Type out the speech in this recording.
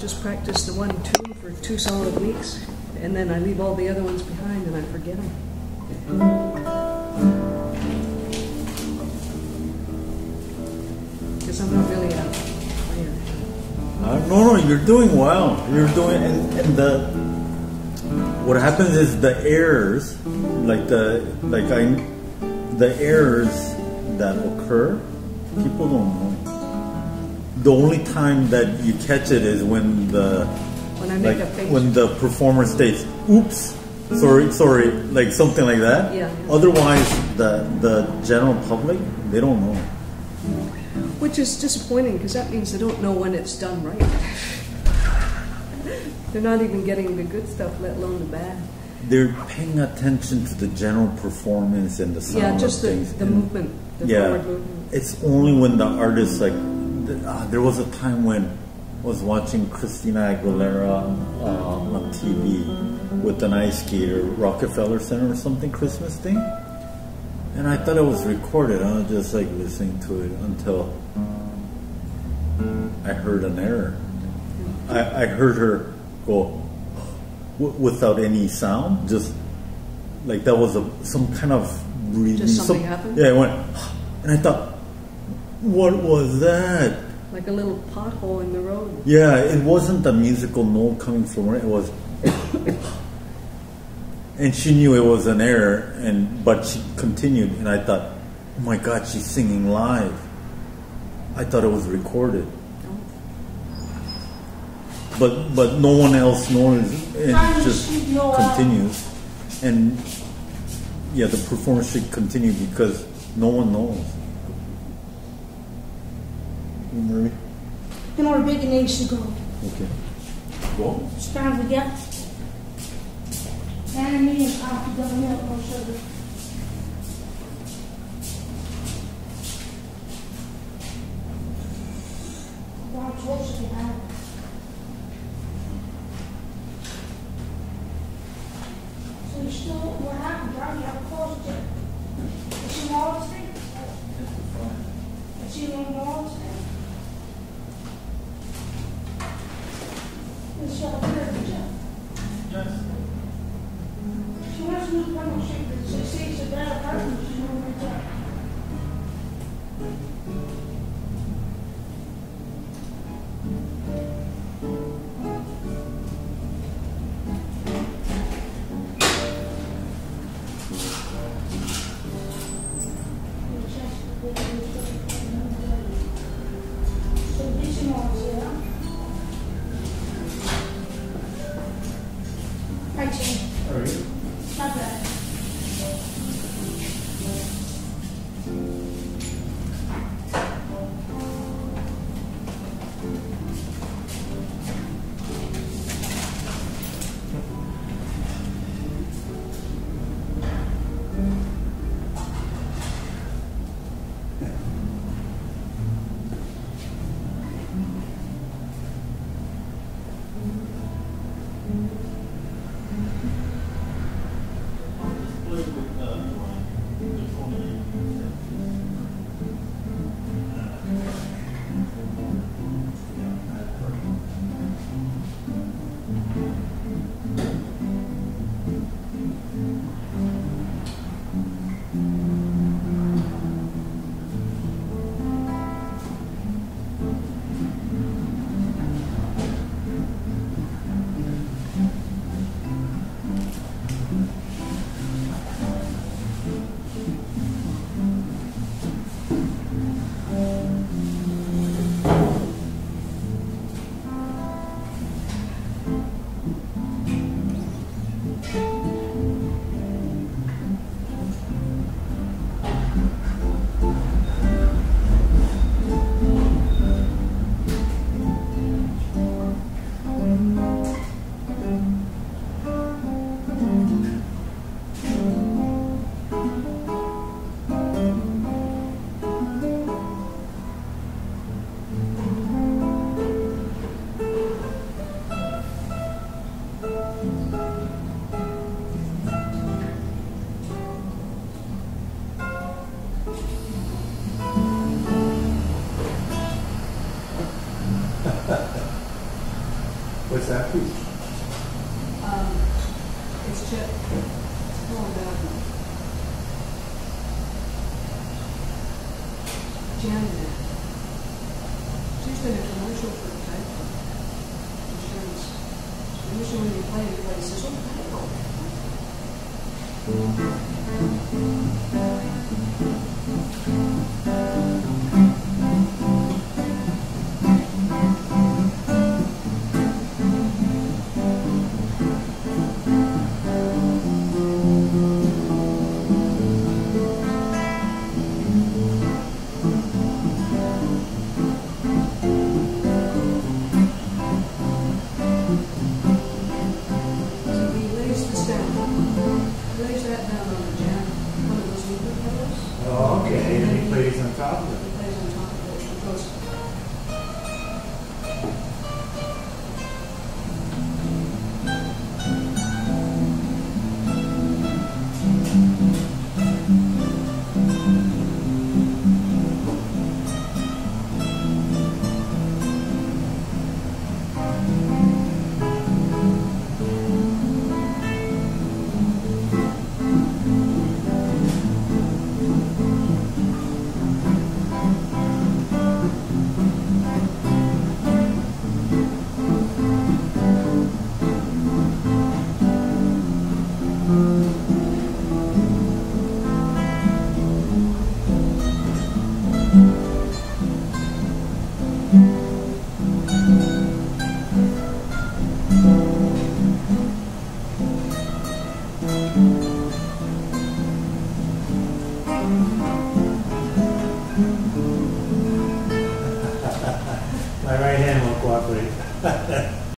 just practice the one tune for two solid weeks, and then I leave all the other ones behind and I forget them. Because I'm not really a player. Uh, no, no, you're doing well. You're doing, and, and the what happens is the errors, like the like I, the errors that occur, people don't know. The only time that you catch it is when the When I make like a face. when the performer states, "Oops, sorry, sorry," like something like that. Yeah, yeah. Otherwise, the the general public they don't know. Which is disappointing because that means they don't know when it's done right. They're not even getting the good stuff, let alone the bad. They're paying attention to the general performance and the sound Yeah, just the, things. the and- movement, the yeah, forward movement. it's only when the artist like uh, there was a time when I was watching Christina Aguilera uh, on TV with an ice skater, Rockefeller Center or something Christmas thing, and I thought it was recorded. I was just like listening to it until I heard an error. I, I heard her go w- without any sound, just like that was a some kind of breathing. Just something some- happened? Yeah, it went, and I thought, what was that? Like a little pothole in the road. Yeah, it wasn't a musical note coming from her. It was, and she knew it was an error, and but she continued, and I thought, oh my God, she's singing live. I thought it was recorded, but but no one else knows, and it just continues, and yeah, the performance should continue because no one knows. You, Marie? Tem more big needs to go. Okay. Go. Staan we get. And me and Papa going out on sugar. Waar trots ik aan. So you still, what happened, Johnny? I closed it. Is she all thing? Is she on all So this one's here. Right, Jim. Not Mm-hmm. What's that piece? Um, it's God. Janet. She's been a commercial for Geico insurance. Usually when you play, everybody says, oh, Geico. So cosas.